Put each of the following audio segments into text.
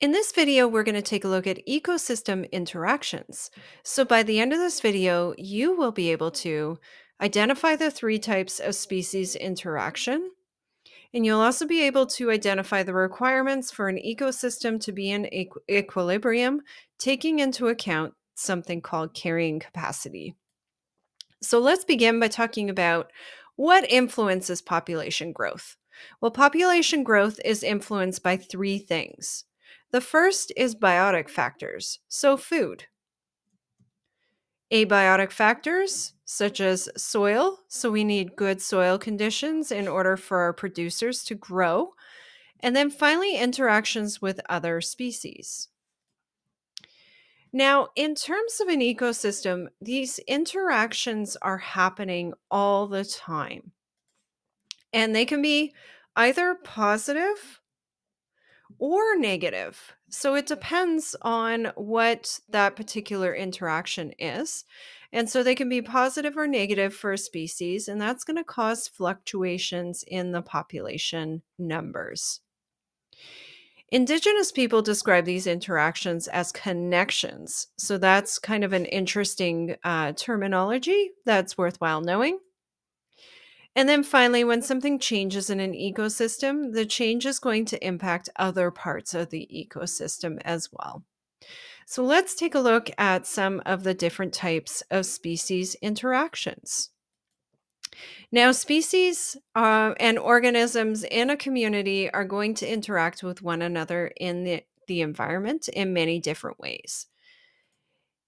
In this video, we're going to take a look at ecosystem interactions. So by the end of this video, you will be able to identify the three types of species interaction, and you'll also be able to identify the requirements for an ecosystem to be in equ- equilibrium, taking into account something called carrying capacity. So let's begin by talking about what influences population growth. Well, population growth is influenced by three things. The first is biotic factors, so food. Abiotic factors, such as soil, so we need good soil conditions in order for our producers to grow. And then finally, interactions with other species. Now, in terms of an ecosystem, these interactions are happening all the time. And they can be either positive or negative. So it depends on what that particular interaction is. And so they can be positive or negative for a species, and that's going to cause fluctuations in the population numbers. Indigenous people describe these interactions as connections. So that's kind of an interesting uh, terminology that's worthwhile knowing. And then finally, when something changes in an ecosystem, the change is going to impact other parts of the ecosystem as well. So let's take a look at some of the different types of species interactions. Now, species uh, and organisms in a community are going to interact with one another in the, the environment in many different ways.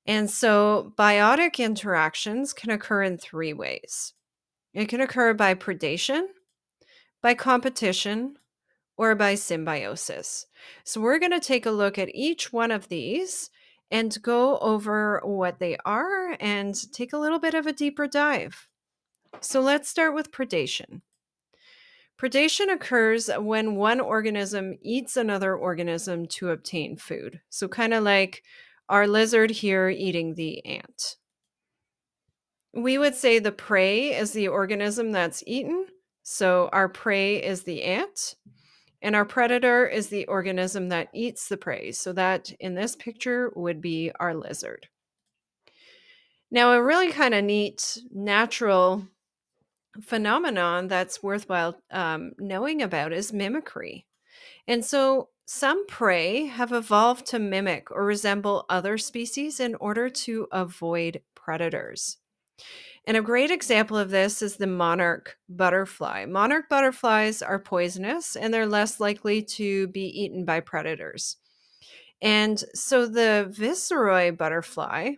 And so, biotic interactions can occur in three ways. It can occur by predation, by competition, or by symbiosis. So, we're going to take a look at each one of these and go over what they are and take a little bit of a deeper dive. So, let's start with predation. Predation occurs when one organism eats another organism to obtain food. So, kind of like our lizard here eating the ant. We would say the prey is the organism that's eaten. So our prey is the ant, and our predator is the organism that eats the prey. So that in this picture would be our lizard. Now, a really kind of neat natural phenomenon that's worthwhile um, knowing about is mimicry. And so some prey have evolved to mimic or resemble other species in order to avoid predators. And a great example of this is the monarch butterfly. Monarch butterflies are poisonous and they're less likely to be eaten by predators. And so the viceroy butterfly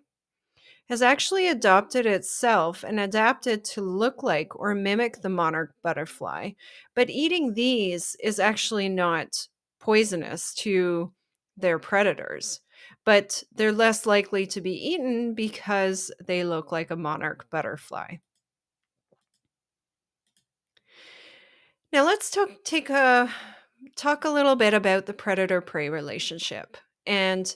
has actually adopted itself and adapted to look like or mimic the monarch butterfly. But eating these is actually not poisonous to their predators but they're less likely to be eaten because they look like a monarch butterfly. Now let's talk, take a talk a little bit about the predator prey relationship. And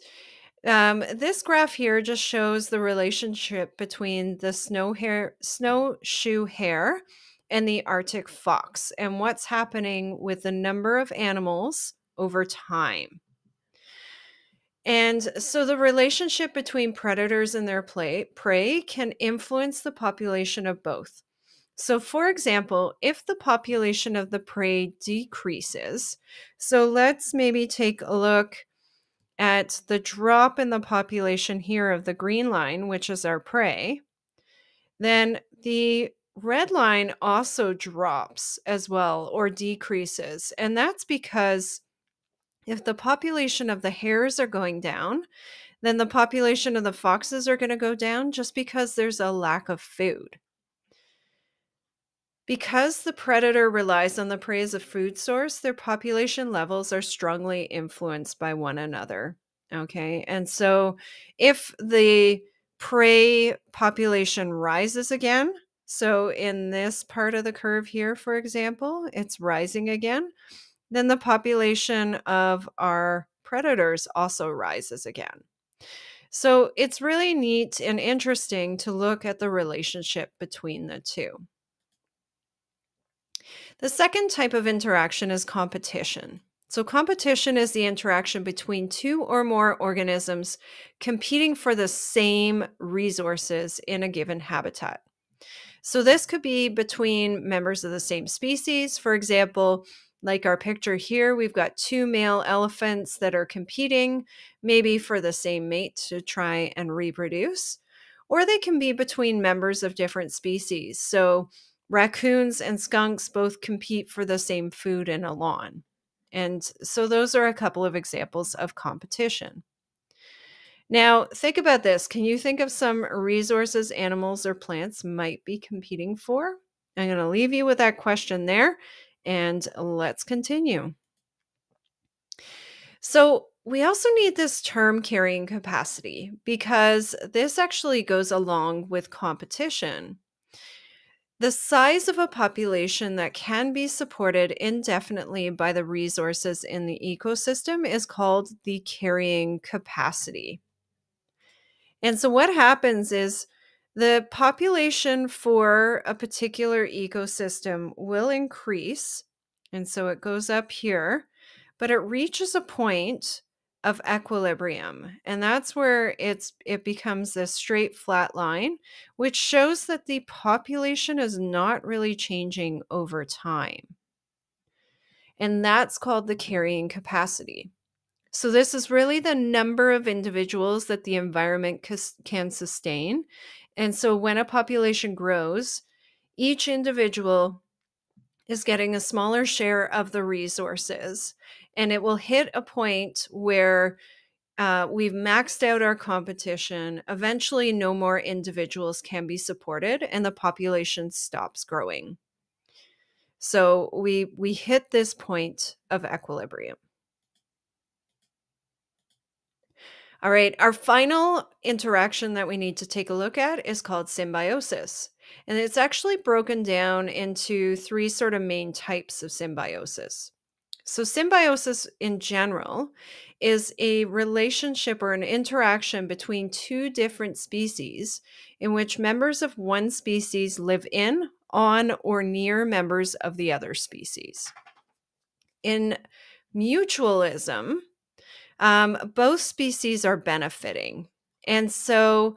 um, this graph here just shows the relationship between the snow hare, snowshoe hare and the Arctic fox and what's happening with the number of animals over time. And so the relationship between predators and their play, prey can influence the population of both. So, for example, if the population of the prey decreases, so let's maybe take a look at the drop in the population here of the green line, which is our prey, then the red line also drops as well or decreases. And that's because if the population of the hares are going down, then the population of the foxes are going to go down just because there's a lack of food. Because the predator relies on the prey as a food source, their population levels are strongly influenced by one another. Okay. And so if the prey population rises again, so in this part of the curve here, for example, it's rising again then the population of our predators also rises again. So it's really neat and interesting to look at the relationship between the two. The second type of interaction is competition. So, competition is the interaction between two or more organisms competing for the same resources in a given habitat. So, this could be between members of the same species. For example, like our picture here, we've got two male elephants that are competing, maybe for the same mate to try and reproduce. Or they can be between members of different species. So, raccoons and skunks both compete for the same food in a lawn. And so those are a couple of examples of competition. Now, think about this. Can you think of some resources animals or plants might be competing for? I'm going to leave you with that question there and let's continue. So, we also need this term carrying capacity because this actually goes along with competition. The size of a population that can be supported indefinitely by the resources in the ecosystem is called the carrying capacity. And so, what happens is the population for a particular ecosystem will increase. And so it goes up here, but it reaches a point of equilibrium and that's where it's it becomes this straight flat line which shows that the population is not really changing over time and that's called the carrying capacity so this is really the number of individuals that the environment can sustain and so when a population grows each individual is getting a smaller share of the resources and it will hit a point where uh, we've maxed out our competition. Eventually, no more individuals can be supported, and the population stops growing. So we we hit this point of equilibrium. All right, our final interaction that we need to take a look at is called symbiosis. And it's actually broken down into three sort of main types of symbiosis. So, symbiosis in general is a relationship or an interaction between two different species in which members of one species live in, on, or near members of the other species. In mutualism, um, both species are benefiting. And so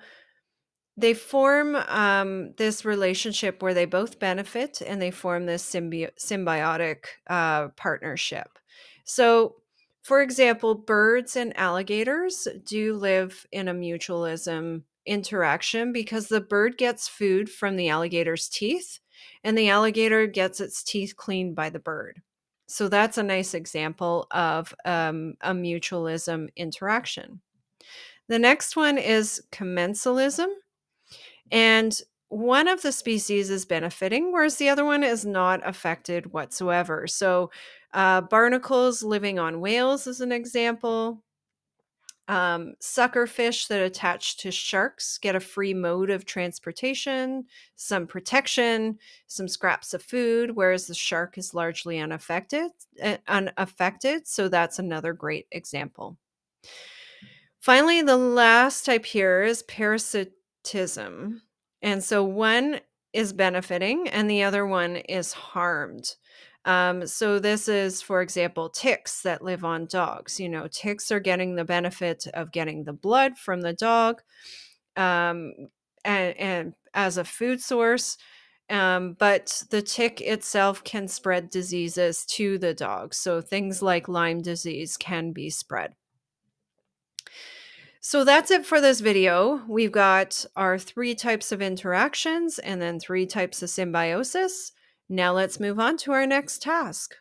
they form um, this relationship where they both benefit and they form this symbi- symbiotic uh, partnership. So, for example, birds and alligators do live in a mutualism interaction because the bird gets food from the alligator's teeth and the alligator gets its teeth cleaned by the bird. So, that's a nice example of um, a mutualism interaction. The next one is commensalism. And one of the species is benefiting, whereas the other one is not affected whatsoever. So, uh, barnacles living on whales is an example. Um, sucker fish that attach to sharks get a free mode of transportation, some protection, some scraps of food, whereas the shark is largely unaffected. Uh, unaffected. So that's another great example. Finally, the last type here is parasitism. And so one is benefiting and the other one is harmed. Um, so this is, for example, ticks that live on dogs. You know, ticks are getting the benefit of getting the blood from the dog um, and, and as a food source. Um, but the tick itself can spread diseases to the dog. So things like Lyme disease can be spread. So that's it for this video. We've got our three types of interactions and then three types of symbiosis. Now let's move on to our next task.